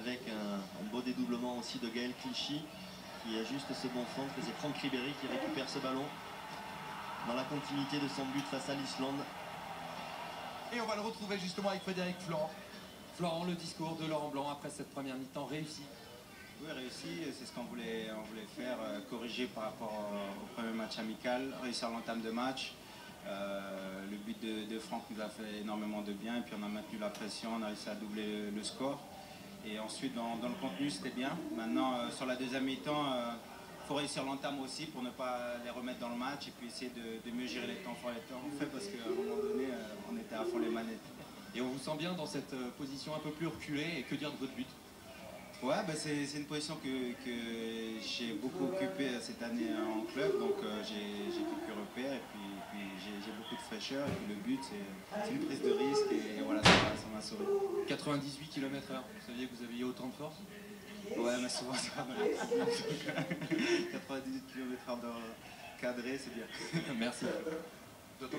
avec un, beau dédoublement aussi de Gaël Clichy qui ajuste ce bon centre et c'est Franck Ribéry qui récupère ce ballon dans la continuité de son but face à l'Islande. Et on va le retrouver justement avec Frédéric Florent. Florent, le discours de Laurent Blanc après cette première mi-temps réussie. Oui, réussi, c'est ce qu'on voulait, on voulait faire, euh, corriger par rapport au premier match amical, réussir l'entame de match. Euh, le but de, Franck nous a fait énormément de bien et puis on a maintenu la pression, on a réussi à doubler le, score. Et ensuite dans, le contenu c'était bien. Maintenant euh, sur la deuxième mi-temps, il faut réussir l'entame aussi pour ne pas les remettre dans le match et puis essayer de, mieux gérer les temps forts et les temps fait parce qu'à un moment donné on était à fond les manettes. Et on vous sent bien dans cette position un peu plus reculée et que dire de votre but? Ouais, bah, c'est une position que, j'ai beaucoup occupée cette année en club, donc euh, j'ai quelques repères et puis, j'ai beaucoup de fraîcheur. Et puis le but, c'est une prise de risque et, voilà, ça m'a sauvé. 98 km/h, vous saviez que vous aviez autant de force Ouais, mais souvent ça va 98 km/h cadré, c'est bien. Merci.